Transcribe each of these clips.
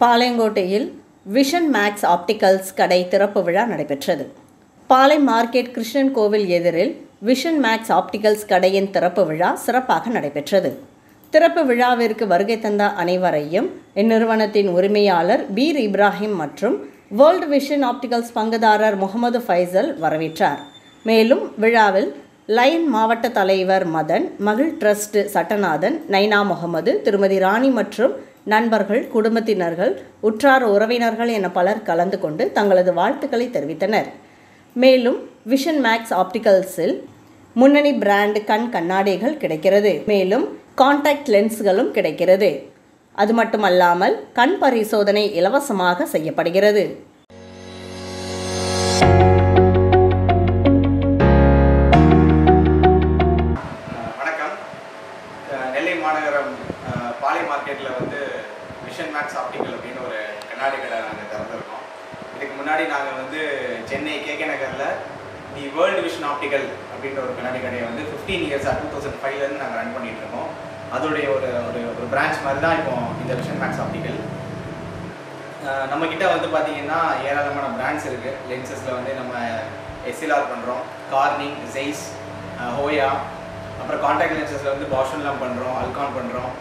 பாளையங்கோட்டையில் vision maths opticals கடை திறப்பு விழா நடைபெற்றது. பாளை மார்க்கெட் கிருஷ்ணன் கோவில் எதிரில் விஷன் மேக்ஸ் ஆப்டிகல்ஸ் கடையின் திறப்பு விழா சிறப்பாக நடைபெற்றது. திறப்பு விழாவிற்கு வருகை தந்த அனைவரையும் இந்நிறுவனத்தின் உரிமையாளர் பீர் இப்ராஹிம் மற்றும் வேர்ல்டு விஷன் ஆப்டிகல்ஸ் பங்குதாரர் முகமது ஃபைசல் வரவேற்றார். மேலும் விழாவில் லைன் மாவட்ட தலைவர் மதன் மகிழ் ட்ரஸ்ட் சட்டநாதன் நைனா முகமது திருமதி ராணி மற்றும் நண்பர்கள் குடும்பத்தினர்கள் உற்றார் உறவினர்கள் என பலர் கலந்து கொண்டு தங்களது வாழ்த்துக்களை தெரிவித்தனர். மேலும் விஷன் மேக்ஸ் ஆப்டிகல்ஸில் முன்னணி பிராண்ட் கண் கண்ணாடிகள் கிடைக்கிறது. மேலும் காண்டாக்ட் லென்ஸ்களும் கிடைக்கிறது. அது மட்டுமல்லாமல் கண் பரிசோதனை இலவசமாக செய்யப்படுகிறது. பாளை வந்து விஷன் மேக்ஸ் ஆப்டிக்கல் அப்படின்னு ஒரு கண்ணாடி கடை நாங்கள் திறந்துருக்கோம். இதுக்கு முன்னாடி நாங்கள் வந்து சென்னை கேகே நகரில் தி வேர்ல்டு விஷன் ஆப்டிக்கல் அப்படின்ற ஒரு கண்ணாடி கடையை வந்து ஃபிஃப்டீன் இயர்ஸாக டூ தௌசண்ட் ஃபைவ்லேருந்து நாங்கள் ரன் பண்ணிட்டு இருக்கோம். அதோடைய ஒரு ஒரு ஒரு பிரான்ச் மாதிரி தான் இப்போ இந்த விஷன் மேக்ஸ் ஆப்டிக்கல் நம்மக்கிட்ட நம்ம கிட்ட வந்து பார்த்தீங்கன்னா ஏராளமான பிராண்ட்ஸ் இருக்குது லென்சஸில் வந்து நம்ம எஸ்எல்ஆர் பண்ணுறோம் கார்னிங் ஜெய்ஸ் ஹோயா அப்புறம் கான்டாக்ட் லென்சஸில் வந்து பாஷன்லாம் பண்ணுறோம் அல்கான் பண்ணுறோம்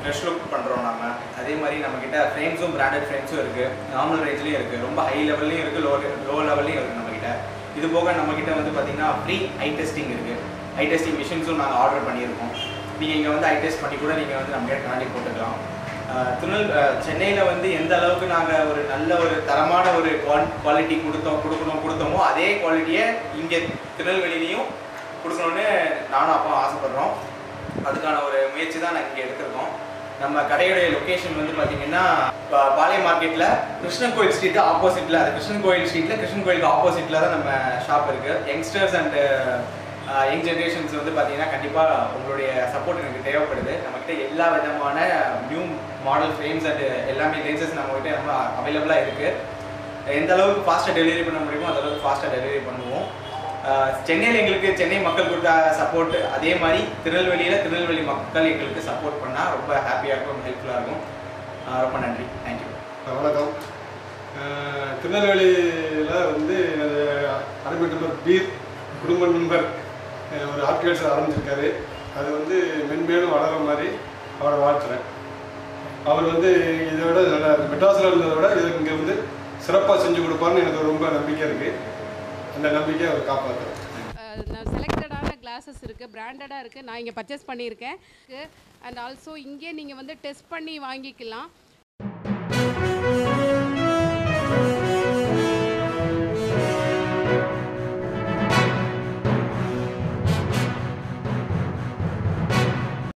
ஃப்ரெஷ் லுக் பண்ணுறோம் நம்ம அதே மாதிரி நம்மக்கிட்ட ஃப்ரேம்ஸும் பிராண்டட் ஃப்ரேம்ஸும் இருக்குது நார்மல் ரேஞ்ச்லேயும் இருக்குது ரொம்ப ஹை லெவல்லையும் இருக்குது லோ லோ லெவல்லையும் இருக்குது நம்மக்கிட்ட இது போக நம்மக்கிட்ட வந்து பார்த்திங்கன்னா ஃப்ரீ ஐ டெஸ்டிங் இருக்குது ஐ டெஸ்டிங் மிஷின்ஸும் நாங்கள் ஆர்டர் பண்ணியிருக்கோம். நீங்கள் இங்கே வந்து ஐ டெஸ்ட் பண்ணி கூட நீங்கள் வந்து நம்மகிட்ட கண்ணாடி போட்டுக்கலாம். திருநெல் சென்னையில் வந்து எந்த அளவுக்கு நாங்கள் ஒரு நல்ல ஒரு தரமான ஒரு குவாலிட்டி கொடுத்தோம் கொடுக்கணும் கொடுத்தோமோ அதே குவாலிட்டியை இங்கே திருநெல்வேலிலையும் கொடுக்கணும்னு நானும் அப்பா ஆசைப்பட்றோம். அதுக்கான ஒரு முயற்சி தான் நாங்கள் இங்கே எடுத்திருக்கோம். நம்ம கடையுடைய லொக்கேஷன் வந்து பார்த்தீங்கன்னா பாளைய மார்க்கெட்டில் கிருஷ்ணன் கோயில் ஸ்ட்ரீட் ஆப்போசிட்டில் அது கிருஷ்ணன் கோயில் ஸ்ட்ரீட்டில் கிருஷ்ணன் கோயிலுக்கு ஆப்போசிட்டில் தான் நம்ம ஷாப் இருக்குது யங்ஸ்டர்ஸ் அண்டு யங் ஜென்ரேஷன்ஸ் வந்து பார்த்தீங்கன்னா கண்டிப்பாக உங்களுடைய சப்போர்ட் எனக்கு தேவைப்படுது. நம்மக்கிட்ட எல்லா விதமான நியூ மாடல் ஃப்ரேம்ஸ் அண்டு எல்லாமே லென்சஸ் நம்மகிட்ட நம்ம அவைலபிளாக இருக்குது எந்த அளவுக்கு ஃபாஸ்ட்டாக டெலிவரி பண்ண முடியுமோ அந்த அளவுக்கு ஃபாஸ்ட்டாக டெலிவரி பண்ணுவோம். சென்னையில் எங்களுக்கு சென்னை மக்கள் கொடுத்த சப்போர்ட் அதே மாதிரி திருநெல்வேலியில் திருநெல்வேலி மக்கள் எங்களுக்கு சப்போர்ட் பண்ணால் ரொம்ப ஹாப்பியாக இருக்கும் ஹெல்ப்ஃபுல்லாக இருக்கும். ரொம்ப நன்றி. தேங்க்யூ வணக்கம். திருநெல்வேலியில் வந்து அருமை நண்பர் பீர் குடும்ப நண்பர் ஒரு ஆர்டிகல்ச்சர் ஆரம்பிச்சிருக்காரு. அது வந்து மென்மேலும் வளர மாதிரி அவரை வாழ்த்துறேன். அவர் வந்து இதை விட மெட்ராஸில் இருந்ததை விட இது இங்கே வந்து சிறப்பாக செஞ்சு கொடுப்பாருன்னு எனக்கு ரொம்ப நம்பிக்கை இருக்குது அந்த நம்பிக்கையை அவர் காப்பாற்றுறேன் செலக்டடான கிளாஸஸ் இருக்குது பிராண்டடாக இருக்குது நான் இங்கே பர்ச்சேஸ் பண்ணியிருக்கேன். அண்ட் ஆல்சோ இங்கே நீங்கள் வந்து டெஸ்ட் பண்ணி வாங்கிக்கலாம்.